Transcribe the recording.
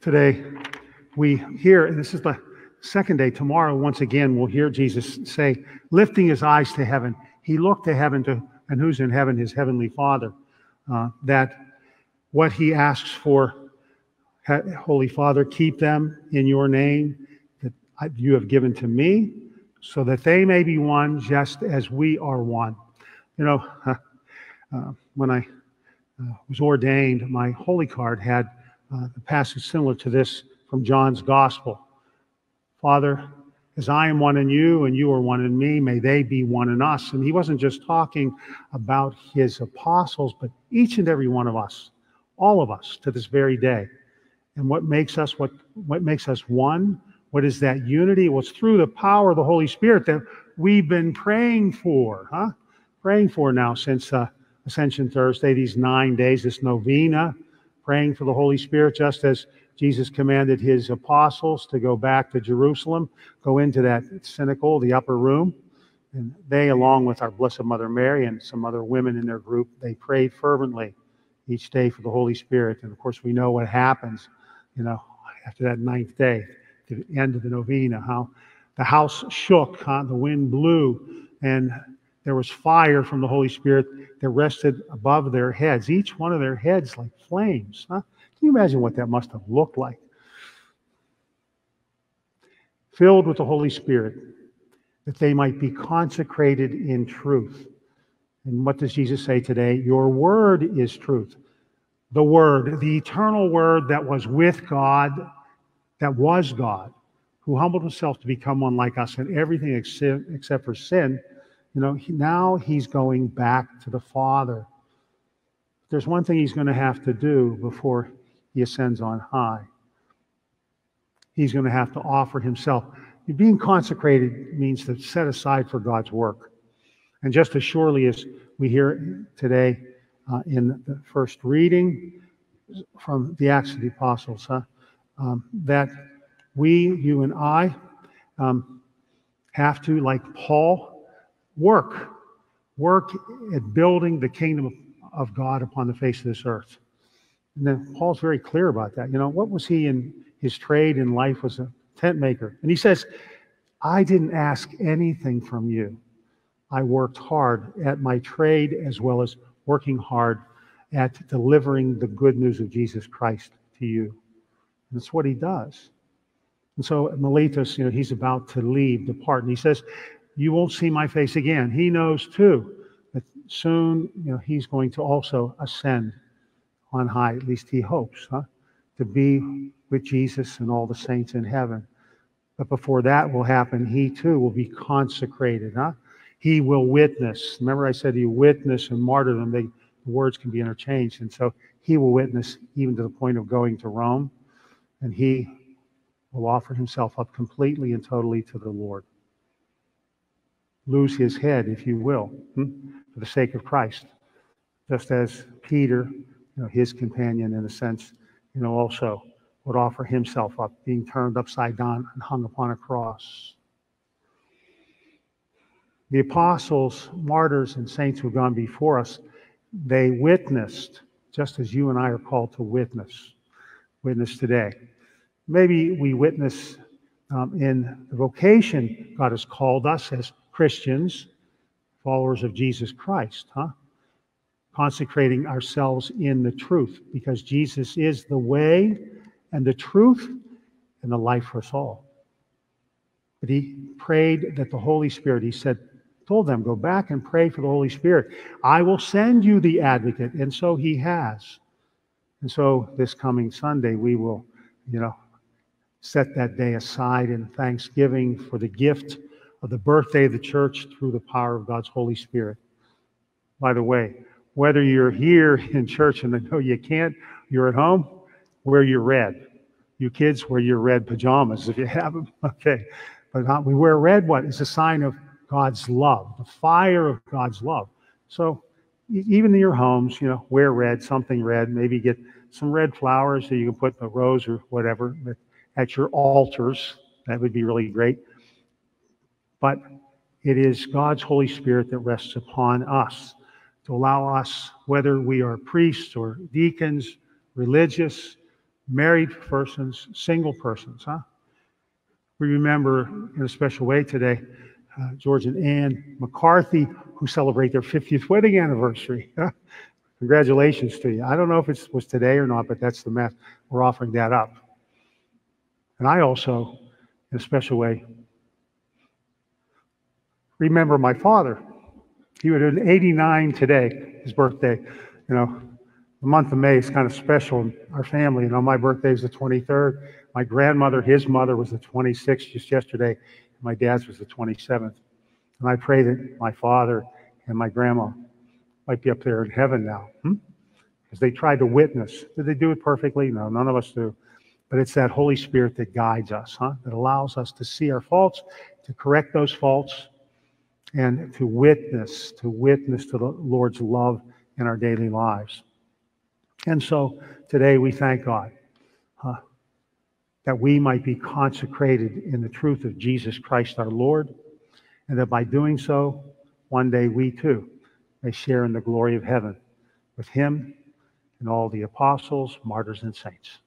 Today, we hear, and this is the second day, tomorrow, once again, we'll hear Jesus say, lifting his eyes to heaven, he looked to heaven to, and who's in heaven? His heavenly Father. Uh, that what he asks for, Holy Father, keep them in your name that you have given to me, so that they may be one just as we are one. You know, uh, when I uh, was ordained, my holy card had uh, the passage similar to this from John's Gospel. Father, as I am one in you and you are one in me, may they be one in us. And he wasn't just talking about his apostles, but each and every one of us, all of us to this very day. And what makes us what what makes us one? What is that unity? Well, it's through the power of the Holy Spirit that we've been praying for, huh? Praying for now since uh, Ascension Thursday, these nine days, this novena, praying for the Holy Spirit, just as Jesus commanded his apostles to go back to Jerusalem, go into that cenacle, the upper room. And they, along with our Blessed Mother Mary and some other women in their group, they prayed fervently each day for the Holy Spirit. And of course, we know what happens, you know, after that ninth day, the end of the novena, how the house shook, huh? the wind blew, and there was fire from the Holy Spirit that rested above their heads, each one of their heads like flames. Huh? Can you imagine what that must have looked like? Filled with the Holy Spirit, that they might be consecrated in truth. And what does Jesus say today? Your word is truth. The word, the eternal word that was with God, that was God, who humbled himself to become one like us in everything except, except for sin. You know, he, now he's going back to the Father. There's one thing he's going to have to do before he ascends on high. He's going to have to offer himself. Being consecrated means to set aside for God's work. And just as surely as we hear today uh, in the first reading from the Acts of the Apostles, huh, um, that we, you and I, um, have to, like Paul, work. Work at building the kingdom of God upon the face of this earth. And then Paul's very clear about that. You know, what was he in his trade in life was a tent maker. And he says, I didn't ask anything from you. I worked hard at my trade as well as working hard at delivering the good news of Jesus Christ to you. And that's what he does. And so Miletus, you know, he's about to leave, depart, and he says, You won't see my face again. He knows too that soon, you know, he's going to also ascend on high, at least he hopes, huh? to be with Jesus and all the saints in heaven. But before that will happen, he too will be consecrated. Huh? He will witness. Remember, I said he witness and martyrdom. They, the words can be interchanged. And so he will witness even to the point of going to Rome. And he will offer himself up completely and totally to the Lord. Lose his head, if you will, hmm, for the sake of Christ. Just as Peter you know, his companion in a sense, you know, also would offer himself up, being turned upside down and hung upon a cross. The apostles, martyrs, and saints who have gone before us, they witnessed, just as you and I are called to witness, witness today. Maybe we witness um, in the vocation God has called us as Christians, followers of Jesus Christ, huh? consecrating ourselves in the truth because Jesus is the way and the truth and the life for us all. But he prayed that the Holy Spirit, he said, told them, go back and pray for the Holy Spirit. I will send you the advocate. And so he has. And so this coming Sunday, we will, you know, set that day aside in thanksgiving for the gift of the birthday of the church through the power of God's Holy Spirit. By the way, whether you're here in church and I know you can't, you're at home, wear your red. You kids wear your red pajamas if you have them. Okay. But uh, we wear red, what? It's a sign of God's love, the fire of God's love. So even in your homes, you know, wear red, something red, maybe get some red flowers so you can put a rose or whatever at your altars. That would be really great. But it is God's Holy Spirit that rests upon us to allow us, whether we are priests or deacons, religious, married persons, single persons, huh? We remember in a special way today uh, George and Ann McCarthy, who celebrate their 50th wedding anniversary. Congratulations to you. I don't know if it was today or not, but that's the math. We're offering that up. And I also, in a special way, remember my father. He would have been 89 today, his birthday. You know, the month of May is kind of special in our family. You know, my birthday is the 23rd. My grandmother, his mother, was the 26th just yesterday. My dad's was the 27th. And I pray that my father and my grandma might be up there in heaven now. Hmm? Because they tried to witness. Did they do it perfectly? No, none of us do. But it's that Holy Spirit that guides us, huh? That allows us to see our faults, to correct those faults, and to witness, to witness to the Lord's love in our daily lives. And so today we thank God uh, that we might be consecrated in the truth of Jesus Christ our Lord, and that by doing so, one day we too may share in the glory of heaven with Him and all the apostles, martyrs, and saints.